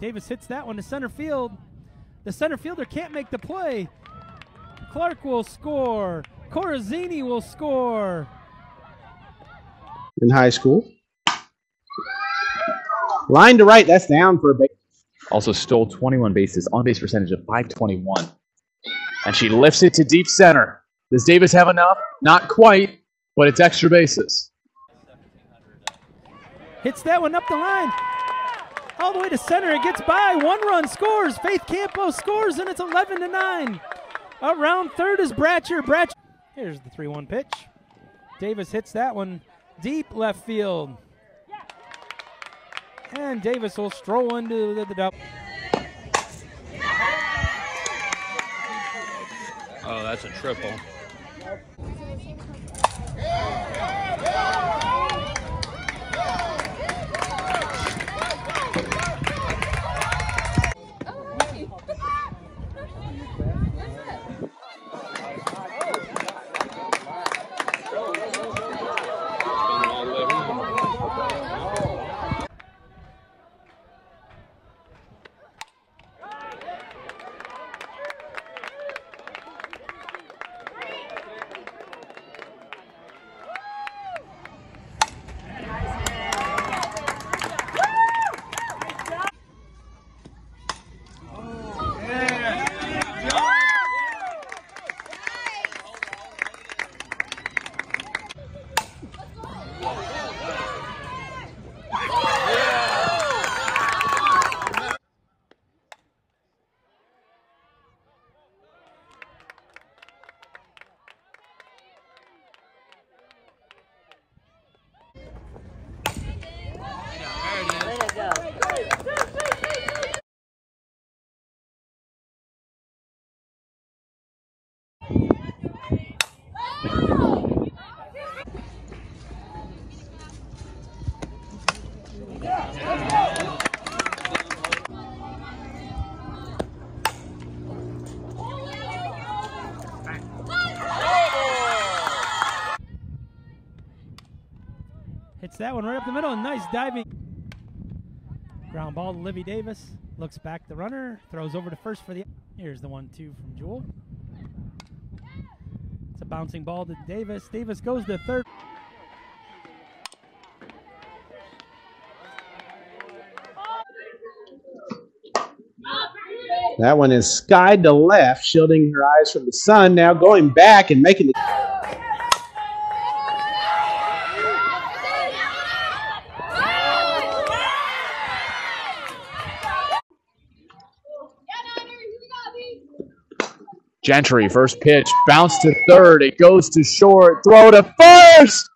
Davis hits that one to center field. The center fielder can't make the play. Clark will score. Corazzini will score. In high school. Line to right, that's down for a base. Also stole 21 bases, on base percentage of 521. And she lifts it to deep center. Does Davis have enough? Not quite, but it's extra bases. Hits that one up the line. All the way to center. It gets by. One run scores. Faith Campos scores, and it's 11 to 9. Around third is Bratcher. Bratcher. Here's the 3 1 pitch. Davis hits that one deep left field. And Davis will stroll into the, the. Oh, that's a triple. Go. Hits that one right up the middle. Nice diving. Ground ball to Livie Davis. Looks back the runner. Throws over to first for the. Here's the one two from Jewel. It's a bouncing ball to Davis. Davis goes to third. That one is skied to left, shielding her eyes from the sun. Now going back and making the. Gentry, first pitch, bounce to third. It goes to short. Throw to first.